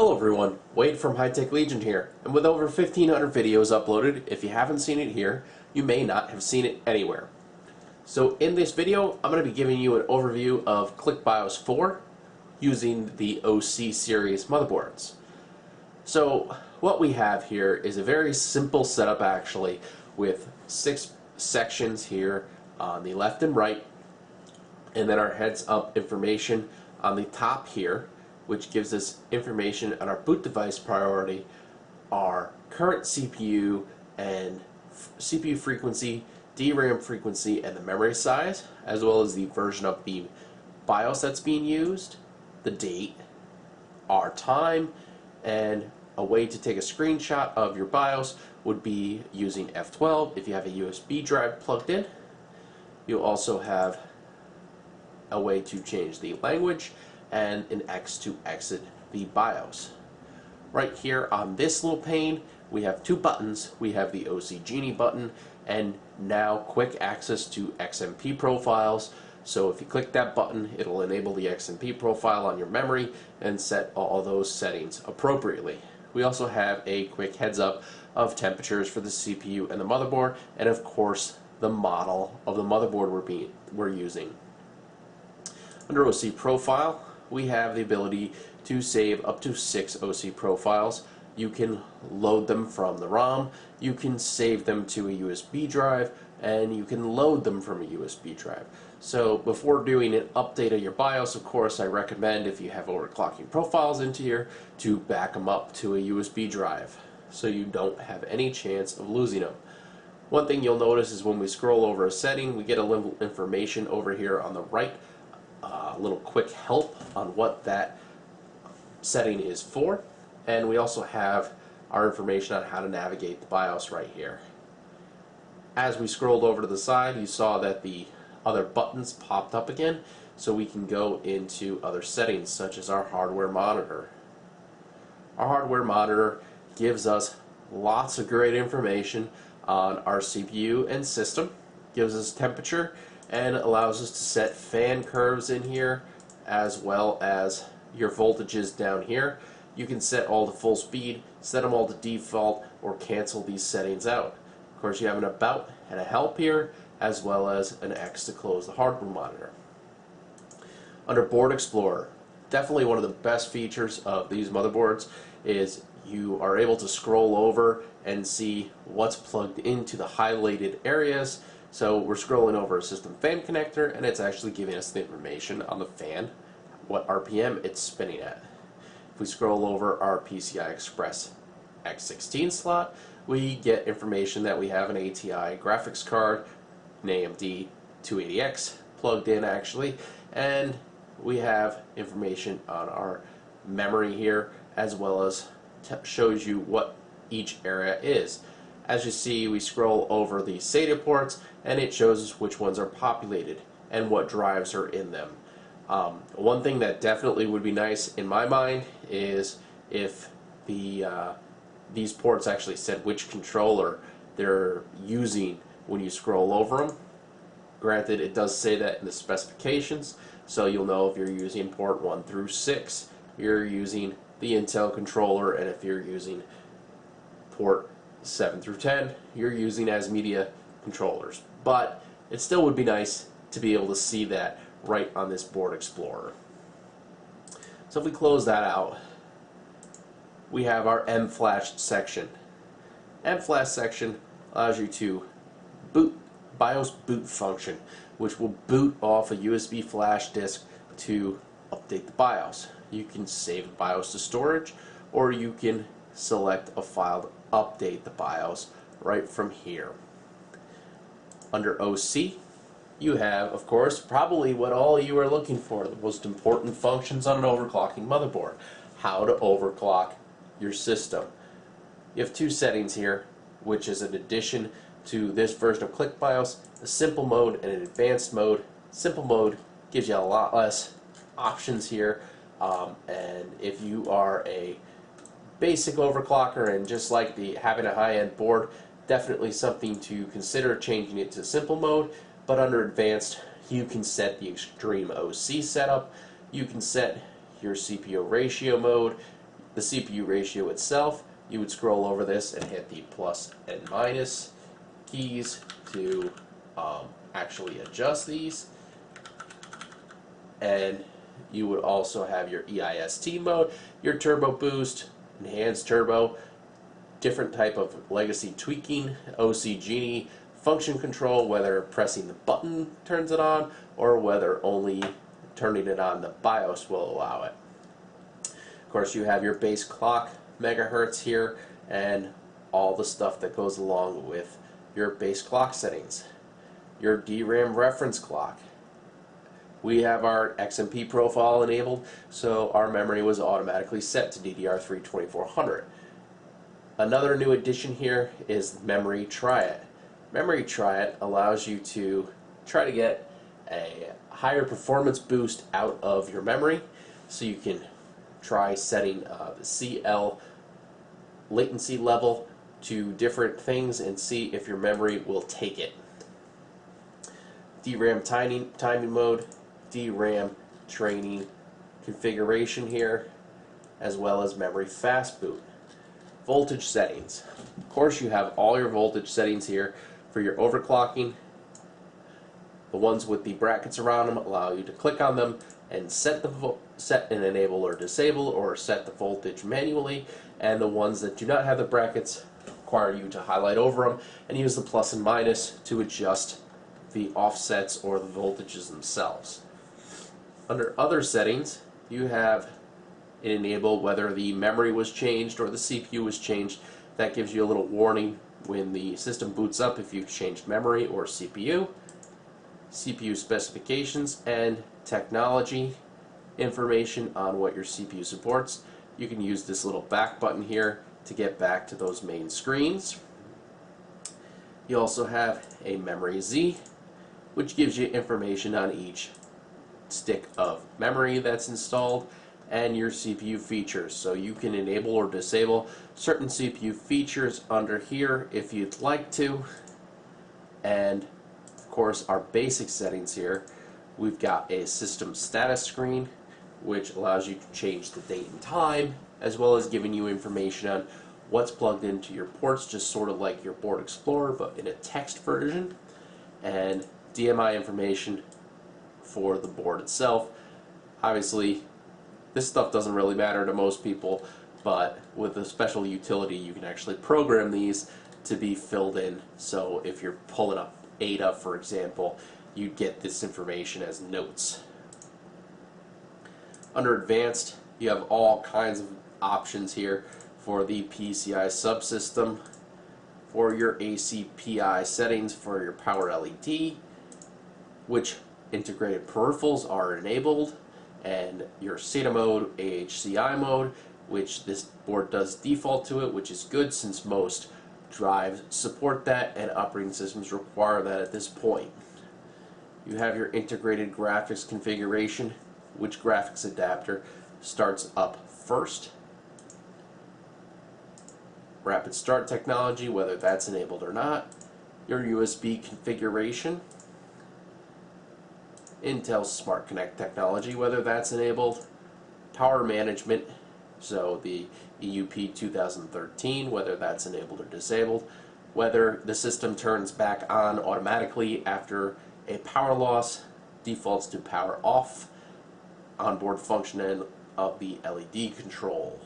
Hello everyone, Wade from HiTech Legion here, and with over 1500 videos uploaded, if you haven't seen it here, you may not have seen it anywhere. So in this video, I'm going to be giving you an overview of ClickBIOS 4 using the OC series motherboards. So what we have here is a very simple setup actually with six sections here on the left and right and then our heads up information on the top here which gives us information on our boot device priority, our current CPU and CPU frequency, DRAM frequency, and the memory size, as well as the version of the BIOS that's being used, the date, our time, and a way to take a screenshot of your BIOS would be using F12 if you have a USB drive plugged in. You'll also have a way to change the language and an X to exit the BIOS. Right here on this little pane, we have two buttons. We have the OC Genie button and now quick access to XMP profiles. So if you click that button, it'll enable the XMP profile on your memory and set all those settings appropriately. We also have a quick heads up of temperatures for the CPU and the motherboard, and of course the model of the motherboard we're, being, we're using. Under OC Profile, we have the ability to save up to six OC profiles. You can load them from the ROM, you can save them to a USB drive, and you can load them from a USB drive. So before doing an update of your BIOS, of course, I recommend if you have overclocking profiles into here to back them up to a USB drive so you don't have any chance of losing them. One thing you'll notice is when we scroll over a setting, we get a little information over here on the right uh, a little quick help on what that setting is for. And we also have our information on how to navigate the BIOS right here. As we scrolled over to the side, you saw that the other buttons popped up again, so we can go into other settings, such as our hardware monitor. Our hardware monitor gives us lots of great information on our CPU and system, gives us temperature, and allows us to set fan curves in here as well as your voltages down here. You can set all to full speed, set them all to default, or cancel these settings out. Of course, you have an about and a help here, as well as an X to close the hardware monitor. Under Board Explorer, definitely one of the best features of these motherboards is you are able to scroll over and see what's plugged into the highlighted areas so we're scrolling over a system fan connector and it's actually giving us the information on the fan, what RPM it's spinning at. If we scroll over our PCI Express X16 slot, we get information that we have an ATI graphics card, an AMD 280X plugged in actually, and we have information on our memory here as well as shows you what each area is. As you see, we scroll over the SATA ports and it shows us which ones are populated and what drives are in them. Um, one thing that definitely would be nice in my mind is if the uh, these ports actually said which controller they're using when you scroll over them. Granted, it does say that in the specifications, so you'll know if you're using port 1 through 6, you're using the Intel controller, and if you're using port 7 through 10, you're using ASMedia controllers. But it still would be nice to be able to see that right on this Board Explorer. So if we close that out, we have our M-Flash section. M-Flash section allows you to boot BIOS boot function, which will boot off a USB flash disk to update the BIOS. You can save BIOS to storage, or you can select a file update the BIOS right from here. Under OC, you have, of course, probably what all you are looking for, the most important functions on an overclocking motherboard. How to overclock your system. You have two settings here, which is an addition to this version of ClickBIOS, a simple mode and an advanced mode. Simple mode gives you a lot less options here, um, and if you are a basic overclocker and just like the having a high-end board, definitely something to consider changing it to simple mode, but under advanced you can set the extreme OC setup, you can set your CPU ratio mode, the CPU ratio itself, you would scroll over this and hit the plus and minus keys to um, actually adjust these. And you would also have your EIST mode, your turbo boost, enhanced turbo, different type of legacy tweaking, OC Genie, function control, whether pressing the button turns it on or whether only turning it on the BIOS will allow it. Of course, you have your base clock megahertz here and all the stuff that goes along with your base clock settings. Your DRAM reference clock. We have our XMP profile enabled, so our memory was automatically set to DDR3 2400. Another new addition here is Memory Try It. Memory Try It allows you to try to get a higher performance boost out of your memory so you can try setting uh, the CL latency level to different things and see if your memory will take it. DRAM timing, timing mode, DRAM training configuration here, as well as memory fast boot. Voltage settings. Of course, you have all your voltage settings here for your overclocking. The ones with the brackets around them allow you to click on them and set the set and enable or disable or set the voltage manually and the ones that do not have the brackets require you to highlight over them and use the plus and minus to adjust the offsets or the voltages themselves. Under other settings you have it enabled whether the memory was changed or the CPU was changed that gives you a little warning when the system boots up if you've changed memory or CPU CPU specifications and technology information on what your CPU supports. You can use this little back button here to get back to those main screens. You also have a memory Z which gives you information on each stick of memory that's installed and your CPU features. So you can enable or disable certain CPU features under here if you'd like to. And of course our basic settings here we've got a system status screen which allows you to change the date and time as well as giving you information on what's plugged into your ports just sort of like your board explorer but in a text version and DMI information for the board itself obviously this stuff doesn't really matter to most people but with a special utility you can actually program these to be filled in so if you're pulling up AIDA, for example, you'd get this information as notes. Under Advanced, you have all kinds of options here for the PCI subsystem, for your ACPI settings for your power LED, which integrated peripherals are enabled, and your SATA mode, AHCI mode, which this board does default to it, which is good since most drives support that and operating systems require that at this point. You have your integrated graphics configuration, which graphics adapter starts up first. Rapid start technology, whether that's enabled or not. Your USB configuration. Intel Smart Connect technology, whether that's enabled. Power management, so the EUP 2013, whether that's enabled or disabled, whether the system turns back on automatically after a power loss, defaults to power off, onboard functioning of the LED controls.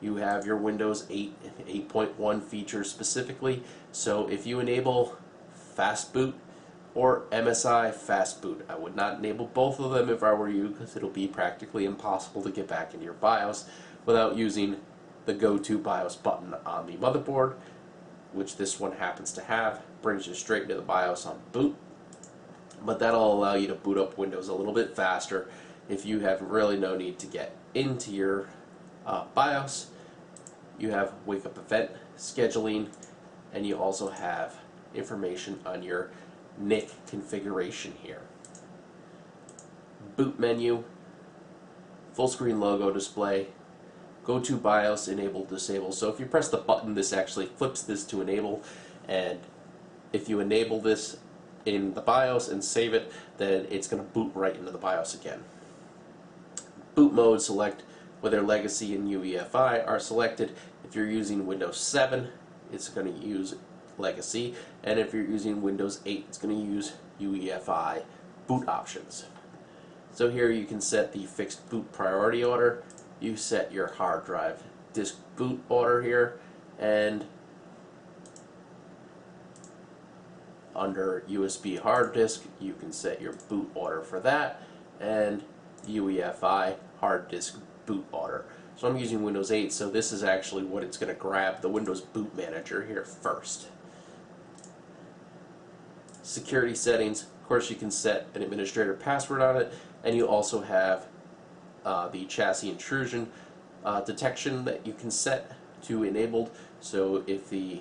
You have your Windows 8 8.1 features specifically, so if you enable fast boot or MSI fast boot. I would not enable both of them if I were you because it'll be practically impossible to get back into your BIOS without using the go to BIOS button on the motherboard, which this one happens to have. Brings you straight into the BIOS on boot. But that'll allow you to boot up Windows a little bit faster if you have really no need to get into your uh, BIOS. You have wake up event scheduling, and you also have information on your NIC configuration here. Boot menu, full screen logo display, go to BIOS, enable, disable. So if you press the button, this actually flips this to enable, and if you enable this in the BIOS and save it, then it's going to boot right into the BIOS again. Boot mode, select whether legacy and UEFI are selected. If you're using Windows 7, it's going to use legacy, and if you're using Windows 8, it's going to use UEFI boot options. So here you can set the fixed boot priority order. You set your hard drive disk boot order here, and under USB hard disk, you can set your boot order for that, and UEFI hard disk boot order. So I'm using Windows 8, so this is actually what it's going to grab the Windows Boot Manager here first. Security settings, of course you can set an administrator password on it, and you also have uh, the chassis intrusion uh, detection that you can set to enabled. So if the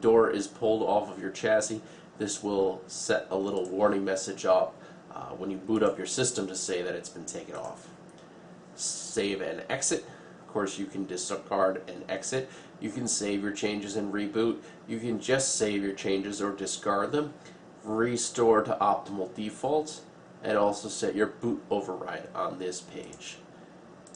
door is pulled off of your chassis, this will set a little warning message up uh, when you boot up your system to say that it's been taken off. Save and exit. Of course, you can discard and exit. You can save your changes and reboot. You can just save your changes or discard them. Restore to optimal defaults and also set your boot override on this page.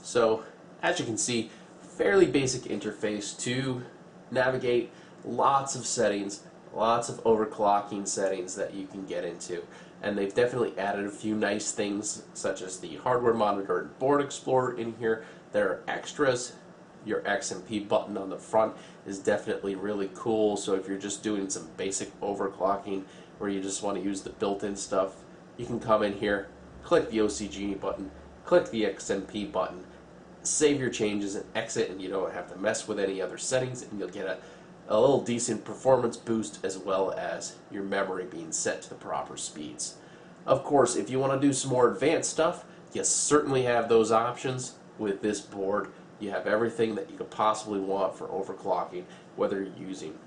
So, as you can see, fairly basic interface to navigate lots of settings, lots of overclocking settings that you can get into. And they've definitely added a few nice things, such as the hardware monitor and board explorer in here. There are extras. Your XMP button on the front is definitely really cool. So if you're just doing some basic overclocking, where you just want to use the built-in stuff, you can come in here, click the OC Genie button, click the XMP button, save your changes and exit and you don't have to mess with any other settings and you'll get a, a little decent performance boost as well as your memory being set to the proper speeds. Of course, if you want to do some more advanced stuff, you certainly have those options with this board. You have everything that you could possibly want for overclocking, whether you're using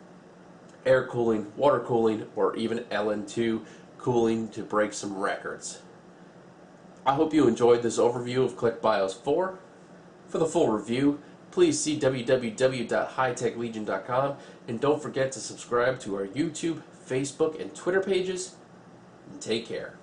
air cooling, water cooling, or even LN2 cooling to break some records. I hope you enjoyed this overview of ClickBIOS 4. For the full review, please see www.hitechlegion.com and don't forget to subscribe to our YouTube, Facebook, and Twitter pages. And take care.